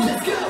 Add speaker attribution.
Speaker 1: Let's go.